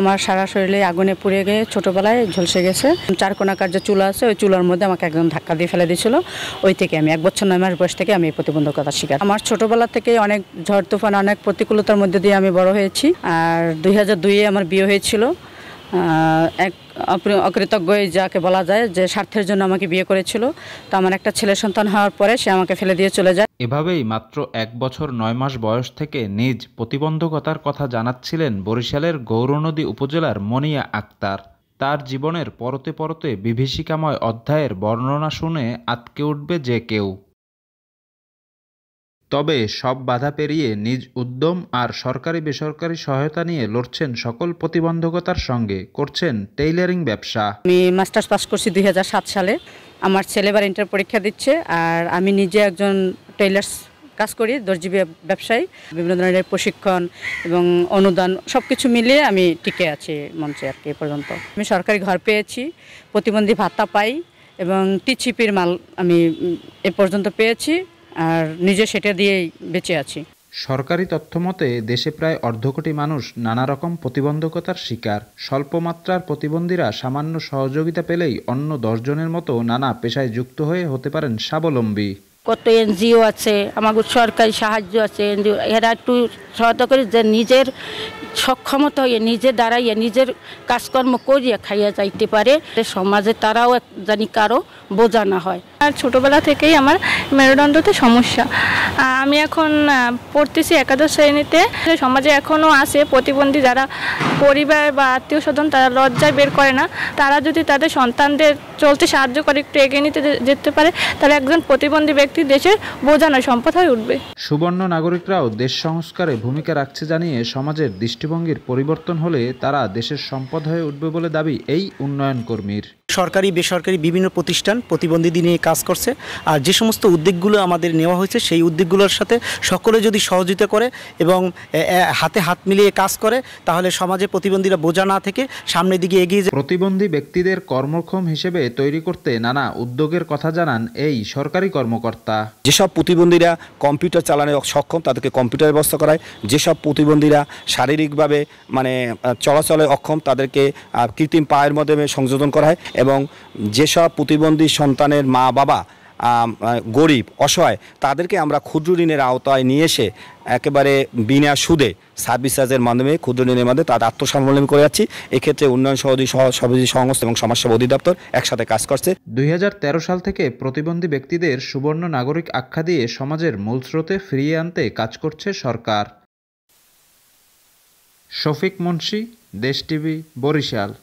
আমার সারা শরীরে আগুনে পুড়ে গিয়ে ছোটোবেলায় ঝলসে গেছে। চার কোনাকার যে চুলা আছে, ওই চুলার মধ্যে আমাকে একদম ধাক্কা দিয়ে ফেলে দিয়েছিল। ওই থেকে আমি এক বছর নয় মাস বয়স থেকে আমি এই প্রতিবন্ধকতা শিকার। আমার ছোটোবেলা থেকে অনেক ঝড় তুফান, অনেক প্রতিকূলতার মধ্যে দিয়ে আমি বড় হয়েছি। আর দুই হাজার দুইয়ে আমার বিয়ে হয়েছিল। এক অপ্রি- অকৃতজ্ঞ যাকে বলা যায় যে স্বার্থের জন্য আমাকে বিয়ে করেছিল। তো আমার একটা ছেলে সন্তান হওয়ার পরে সে আমাকে ফেলে দিয়ে চলে যায়। এভাবেই মাত্র এক বছর নয় মাস বয়স থেকে নিজ প্রতিবন্ধকতার কথা জানাচ্ছিলেন বরিশালের গৌরনদী উপজেলার মনিয়া আক্তার। তার জীবনের পরতে পরতে বিভীষিকাময় অধ্যায়ের বর্ণনা শুনে আতকে উঠবে যে কেউ। তবে সব বাধা পেরিয়ে নিজ উদ্যম আর সরকারি বেসরকারি সহায়তা নিয়ে লড়ছেন সকল প্রতিবন্ধকতার সঙ্গে, করছেন টেইলারিং ব্যবসা। আমি মাস্টার্স পাস করছি দু হাজার সাত সালে। আমার ছেলেবার ইন্টার পরীক্ষা দিচ্ছে আর আমি নিজে একজন টেইলার্স কাজ করি দর্জি ব্যব- ব্যবসায়ী। বিভিন্ন ধরনের প্রশিক্ষণ এবং অনুদান সব কিছু মিলিয়ে আমি টিকে আছি মঞ্চে আর কি এ পর্যন্ত। আমি সরকারি ঘর পেয়েছি, প্রতিবন্ধী ভাতা পাই এবং টিচিপির মাল আমি এ পর্যন্ত পেয়েছি। আর নিজে সেটা দিয়েই বেঁচে আছি। সরকারি তথ্যমতে দেশে প্রায় অর্ধকোটি মানুষ নানা রকম প্রতিবন্ধকতার শিকার। স্বল্পমাত্রার প্রতিবন্ধীরা সামান্য সহযোগিতা পেলেই অন্য দশজনের মতো নানা পেশায় যুক্ত হয়ে হতে পারেন স্বাবলম্বী। কত এনজিও আছে আমাদের সরকারি সাহায্য আছে এনজিও এরা একটু সহায়তা করে যে নিজের সক্ষমতা হয়ে নিজে দাঁড়াইয়া নিজের কাজকর্ম করিয়া খাইয়া যাইতে পারে। যে সমাজে তারাও এক- জানি কারও বোঝা না হয়। আর ছোটবেলা থেকেই আমার মেরুদণ্ডতে সমস্যা। আমি এখন পড়তেছি একাদশ শ্রেণীতে। সমাজে এখনও আসে প্রতিবন্ধী যারা পরিবার বা আত্মীয় স্বজন তারা লজ্জায় বের করে না। তারা যদি তাদের সন্তানদের চলতে সাহায্য করে, একটু এগিয়ে নিতে যেতে পারে, তাহলে একজন প্রতিবন্ধী ব্যক্তি দেশের বোঝা নয় সম্পদ হয়ে উঠবে। সুবর্ণ নাগরিকরাও দেশ সংস্কারে ভূমিকা রাখছে জানিয়ে সমাজের দৃষ্টিভঙ্গির পরিবর্তন হলে তারা দেশের সম্পদ হয়ে উঠবে বলে দাবি এই উন্নয়ন কর্মীর সরকারি বেসরকারি বিভিন্ন প্রতিষ্ঠান প্রতিবন্ধী নিয়ে কাজ করছে। আর যে সমস্ত উদ্যোগগুলো আমাদের নেওয়া হয়েছে সেই উদ্যোগগুলোর সাথে সকলে যদি সহযোগিতা করে এবং হাতে হাত মিলিয়ে কাজ করে তাহলে সমাজে প্রতিবন্ধীরা বোঝা না থেকে সামনের দিকে এগিয়ে যায়। প্রতিবন্ধী ব্যক্তিদের কর্মক্ষম হিসেবে তৈরি করতে নানা উদ্যোগের কথা জানান এই সরকারি কর্মকর্তা। যেসব প্রতিবন্ধীরা কম্পিউটার চালানো সক্ষম তাদেরকে কম্পিউটার ব্যবস্থা করায়। যেসব প্রতিবন্ধীরা শারীরিকভাবে মানে চলাচলে অক্ষম তাদেরকে কৃত্রিম পায়ের মাধ্যমে সংযোজন করা হয় এবং যেসব প্রতিবন্ধী সন্তানের মা বাবা গরিব, অসহায়, তাদেরকে আমরা ক্ষুদ্র ঋণের আওতায় নিয়ে এসে একেবারে বিনা সুদে সার্ভিস চার্জের মাধ্যমে ক্ষুদ্র ঋণের মাধ্যমে তাদের আত্মস্বাবলম্বী করে যাচ্ছি। এক্ষেত্রে উন্নয়ন সহযোগী সহ- সহযোগী সংস্থা এবং সমাজসেবা অধিদপ্তর একসাথে কাজ করছে। দুই হাজার তেরো সাল থেকে প্রতিবন্ধী ব্যক্তিদের সুবর্ণ নাগরিক আখ্যা দিয়ে সমাজের মূল স্রোতে ফিরিয়ে আনতে কাজ করছে সরকার। শফিক মুন্সি, দেশ টিভি, বরিশাল।